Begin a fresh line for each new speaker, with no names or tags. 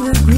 will